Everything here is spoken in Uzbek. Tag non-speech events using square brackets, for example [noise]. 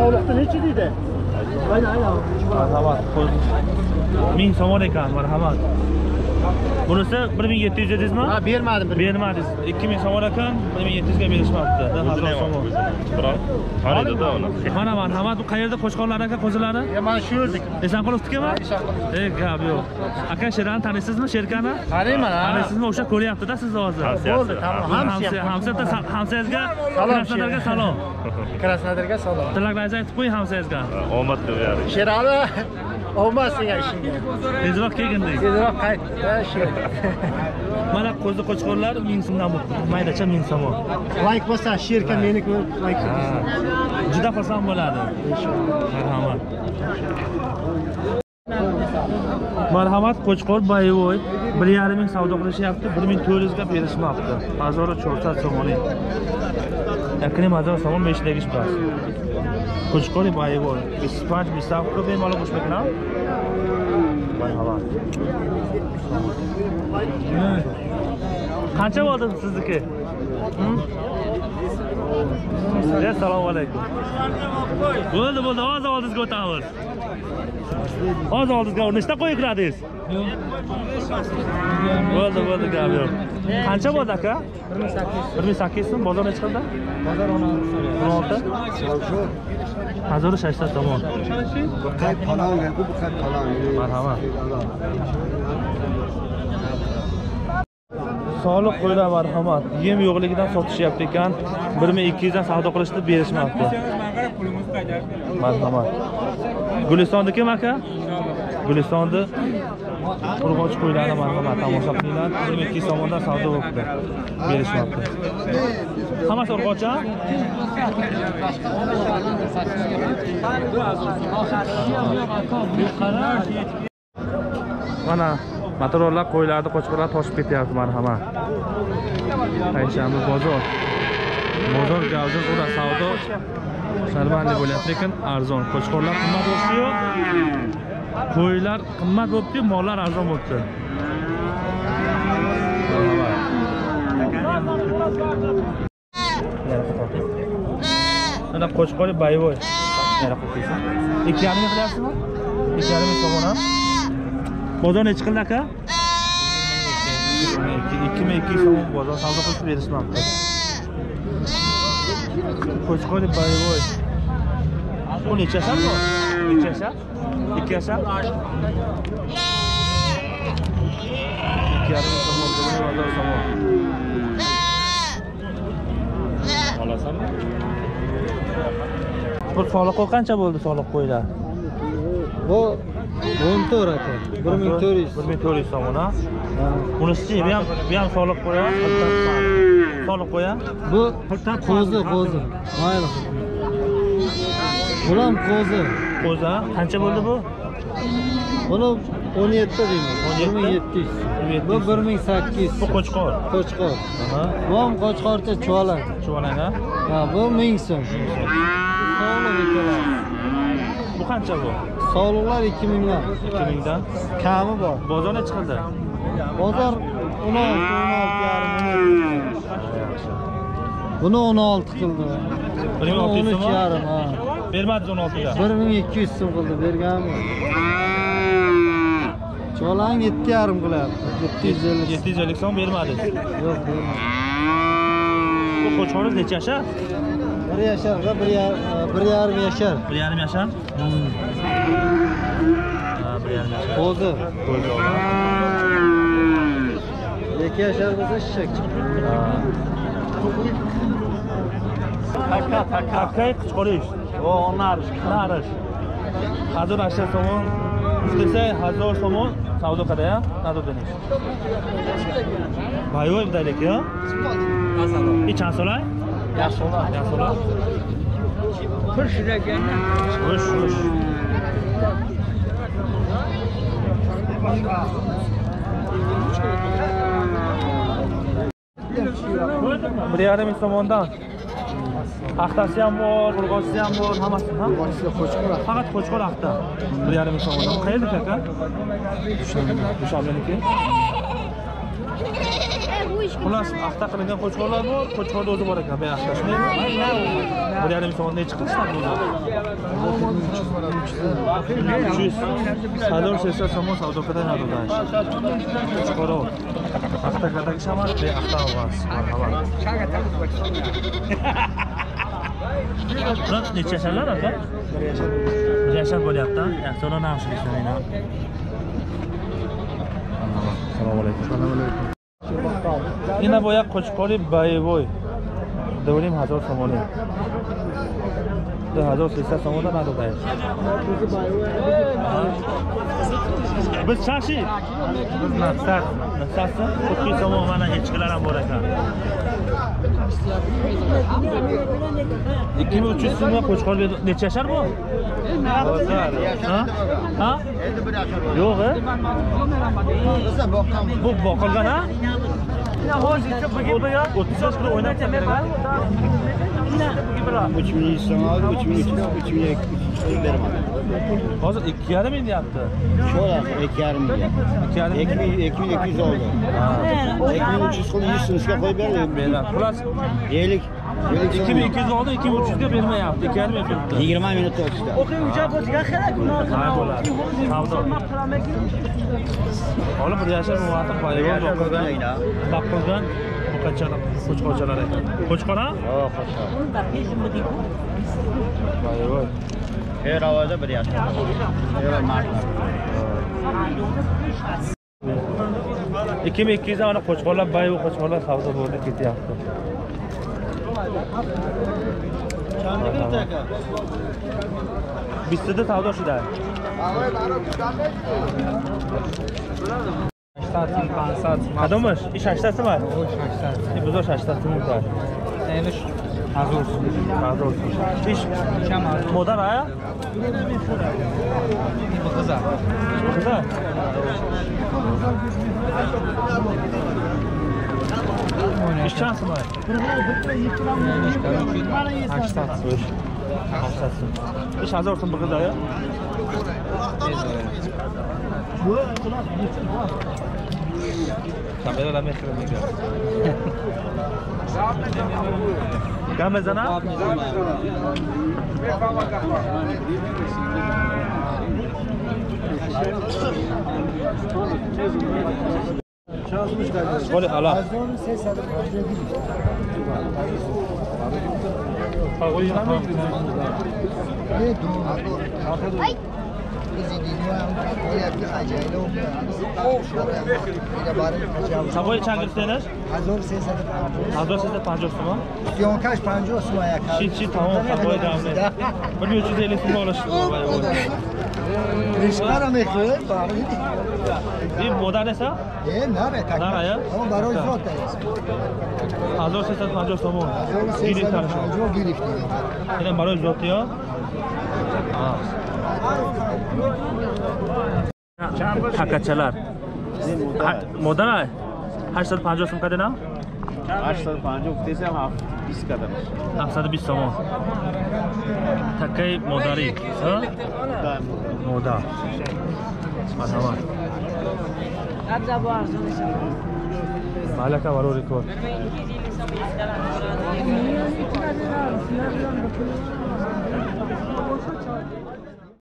sog'liqdan nechi deydi marhamat ming so'm ekan marhamat bunisi bir ming yetti yuz dedingizmi ha bermadim bermadingiz ikki ming somon ekan bir ming yetti yuzga berishmabdi biroq. Qaraydi-da uni. mana marhamat bu qayerda qo'chqorlar aka qo'zilari? Ya, mana shu yerdik esanqulovnikimi e gap yo'q. Aka sherani taniysizmi sherkani qarayman ha. Taniysizmi o'sha ko'ryaptida sizni hozir. Bo'ldi tamom hamsi hamsa hamsangizga Salom, krasnodarga salom. [laughs] Krasnodarga salom. Tilaklaringizni aytib qo'ying hamsangizga Omad tilayari. sherali [laughs] olmas senga ishingga tezroq kelgindek tezroq qayt Хорошо. Mana qo'zi qo'chqorlar 1000 so'mdan bo'libdi. Maydacha 1000 so'm. Like bossa sherka meni ko'rib like Juda xursand bo'ladi. Marhamat. Marhamat Qo'chqor Bayevoy 1.5 ming savdo qilishyapti, 1400 ga berishmoqda. Bozori 400 so'm oling. Yakni mazor so'm 5 dagish bas. Qo'chqor Bayevoy, 25 20 ko bemalol qo'shmaklar. Qancha bo'ldi sizniki assalomu alaykum bo'ldi bo'ldi hozir oldingizga o'tamiz hozir oldingizga nechta qo'y kiradingiz bo'ldi bo'ldi gap yo'q qancha bo'ldi aka bir ming sakkiz so'm bozor nechi qildi bozor o'n olti hazori shashta tomon marhamat soliq qo'ylar marhamat. Yem yo'qligidan sotishyapti ekan. Bir ming ikki yuzdan savdo qilishdi berishmabdi. Marhamat. Gulistonnikimi aka? Gulistonni urg'och qo'ylari marhamat tomosha qilinglar. Bir ming ikki yuz so'mdan savdo bo'libdi. Berishmabdi. Hammasi urg'och mana. Motorollar qo'ylarni qo'chqorlar toshib ketyapti marhamat payshanba bozor. Bozor gavjum ura savdo sharmanli bo'lyapti. Lekin arzon. Qo'chqorlar qimmat bo'libdiyu. Qo'ylar qimmat bo'libdiyu mollar arzon bo'libdi. Mana qo'chqori boyvoy yana qo'yib ikki yarim qilyapsizmi? Ikki yarim so'm bozor nechi qildi aka? Ikki ming ikki yuz so'm bozor savdo qilib berishmabdi qo'chqor boyvoy bu necha yashar bu necha yashar ikki yashar ikki yarim ming bozor so'm Olasanmi? bu soliq qo'y qancha bo'ldi soliq qo'ylar? Bu o'n to'rt aka bir ming to'rt yuz bir ming to'rt yuz so'm bu ham bu ham soliq qo'ya. Soliq qo'ya. Bu qo'zi qo'zi. Mayli. Bu ham qo'zi qo'zi qancha bo'ldi bu? Buni o'n yetti deymiz. bir ming yetti yuz bu bir ming sakkiz. Bu qo'chqor. Qo'chqor. Bu ham qo'chqorcha chuvalang a ha? Bu ming so'm. Sog'liq ikkalasi bu qancha bu? Sog'liqlar ikki mingdan. Ikki mingdan? Kami bor. Bozor nechi qildi? Bozor o'n olti o'n olti yarim buni o'n olti qildi. Olti o'n uch yarim ha. Bermadingiz o'n oltida? Bir ming ikki yuz so'm qildi berganmi? Chuvalang yetti yarim qilyapti. Yetti yuz ellik yetti yuz ellik so'm bermadingiz? Yo'q bermadi. qo'chqoringiz necha yashar Bir yaşar, bir, yar, e, bir yarım yaşar. Bir yarım yaşar? Hmm. Aa, bir yarım yaşar. Oldu. Oldu. İki yaşar da şişek çıkıyor. Taka, taka. Takayı kıçkoriş. O, onarış, kınarış. Hazır aşağı somon. İstese hazır somon. Savdo kadaya, nazar dönüş. Bayoy bir dalek ya. İçen solay. Yasola. Yasola. Kırk lira geldi. Hoş hoş. Bu yarım İslamondan. Axtasi ham bor, bulg'ochisi ham bor, hammasi ham. Bulg'ochisi qo'chqor. Faqat qo'chqor axta. Bir yarim so'mdan. Qayerda aka? Dushanbeniki. Xullas axta qilingan qo'chqorlar bor qo'chqorni o'zi bor ekan bu yaxshi shundaymi bir yarim soat nechi qilishadi buni uch yuz sador sesa somon savdo qiladi nadodash qo'chqorov axta kadagi shamat be axta avaz marhamat. Bular necha yasharlar aka? Bir yashar bo'lyapti yaxshi ularni ham ishlayman assalomu alaykum. Assalomu alaykum ин набояд қочқори баевой дорим ҳазор сомонӣ ду ҳазор сесад сомона надодаем биз чанд шид биз нақсад нақсадса худки сомон мана ҳечкиларам qo'chqor necha yashar bu yo'q bu boqilgan a 3000 aldı, 3000 3000 verim aldı. Hazır iki yarım indi yaptı. Şöyle iki yarım indi. İki yarım. 2200 oldu. 2300 kıl 100 sınıfına koyup verin. Burası. Yelik. Ikki ming ikki yuz oldi ikki ming uch yuz qilib yuz so'mga qo'yib berdi Beradi. Xullas ellik ellik so'm 2200 oldi, 2300 ga bermayapti. 2,5 ming turibdi. yigirma minutda. Savdo. Ola bir yashar muvafiq bayron boqilgan. Boqilgan qo'qachalar, qo'chqorchalar ekan. Qo'chqor ha? ho qo'shqa Bayron. her ovoza bir yashar her mardlar 2200 ana qo'chqorlar bayu qo'chqorlar savdo bo'ldi ketyapti. بیست دو تا داشته دار. ششتاتیم پانصد. کدومش؟ این ششتاتی مار؟ اوه ششتات. این بزرگ ششتاتی میکنه. اینش Hazır olsun. Hazır olsun. İş modar ha? Bu kıza. Bu kıza? Сейчас мы. Beş hazır olsun bu kadar ya. Kameralar mekrim mekrim. Kamezana? Kamezana. Şöyle ala. Ay. сабои чанд гирифтенаш? 1350 сомон ёнкаш 50 сомон чи чи тамом сабои ҷамъне бир миёчуд элифи молаш ришқара мехӯред ин модар неста наре нарая? он барои зот аст 1350 сомон гирифташ гирифтӣ ин барои зотиё? हाका चलार मोदना है हर सद पाँचों सम का देना आठ सद पाँचों से हाफ़ बीस का देना हाफ़ सद बीस समो थके मोदारी हाँ मोदा मरहबा मालका वालों रिकॉर्ड